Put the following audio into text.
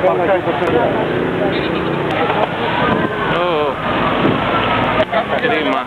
Oh, Krima.